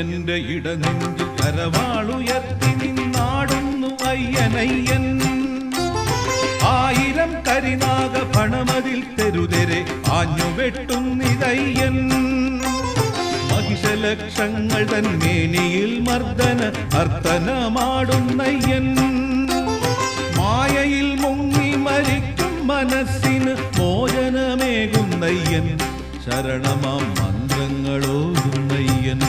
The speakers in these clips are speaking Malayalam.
என்ற இடமென்று தரவா തെരുതെരെ ആഞ്ഞു വെട്ടുന്നിതയ്യൻ മഹിഷലക്ഷങ്ങൾ തൻ മേനിയിൽ മർദ്ദന അർത്തനമാടുന്നയ്യൻ മായയിൽ മുങ്ങി മരിക്കും മനസ്സിന് മോചനമേകുന്നയ്യൻ ശരണമാം മന്ത്രങ്ങളോടുന്നയ്യൻ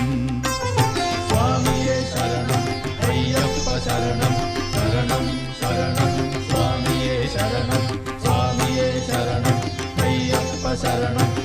ശരണം അയ്യപ്പ ശരണം ശരണം ശരണം. അയ്യപ്പ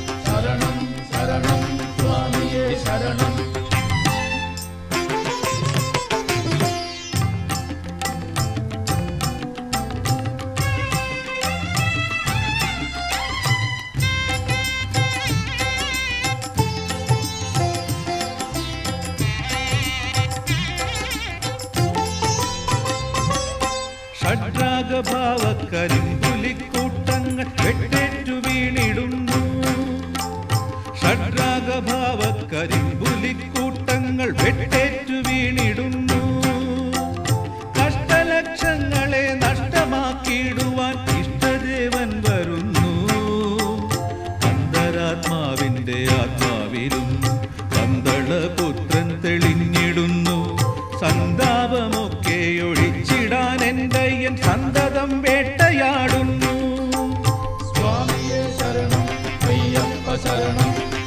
ഷഡ്രാഗഭാവക്കരിമ്പുലിക്കൂട്ടങ്ങൾ വെട്ടേറ്റു വീണിടുന്നു. ഷഡ്രാഗഭാവക്കരിമ്പുലിക്കൂട്ടങ്ങൾ വെട്ടേറ്റു വീണിടുന്നു. കഷ്ടലക്ഷങ്ങളെ നഷ്ടമാക്കിയിടുവാൻ ഇഷ്ടദേവൻ വരുന്നു. അന്തരാത്മാവിന്റെ ആത്മാവിലും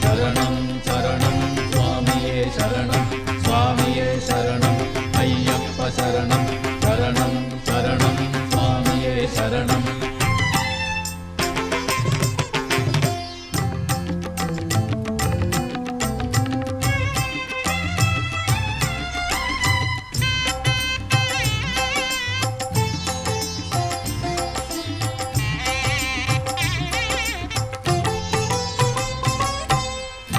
ശരണം ശരണം ശരണം സ്വാമിയെ ശരണം സ്വാമിയെ ശരണം അയ്യപ്പ ശരണം ശരണം ശരണം സ്വാമിയെ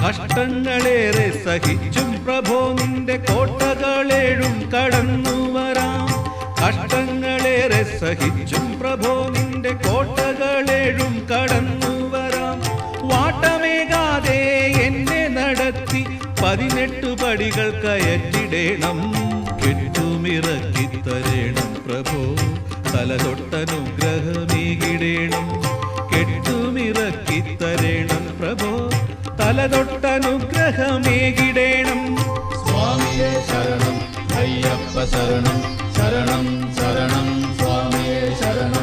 കഷ്ടങ്ങളേറെ സഹിച്ചും പ്രഭോ നിന്റെ കോട്ടകളേഴും കടന്നു വരാം. കഷ്ടങ്ങളേറെ സഹിച്ചും പ്രഭോ നിന്റെ കോട്ടകളേഴും കടന്നു വരാം. വാട്ടമേകാതെ എന്നെ നടത്തി പതിനെട്ട് പടികൾ കയറ്റിടേണം. കെട്ടുമിറക്കിത്തരേണം പ്രഭോ തലതൊട്ടനുഗ്രഹമീകിടേണം. കെട്ടുമിറക്കിത്തരേണം പ്രഭോ തലതൊട്ടനുഗ്രഹമേകിടേണം. സ്വാമിയെ ശരണം അയ്യപ്പ ശരണം ശരണം ശരണം സ്വാമിയെ ശരണം.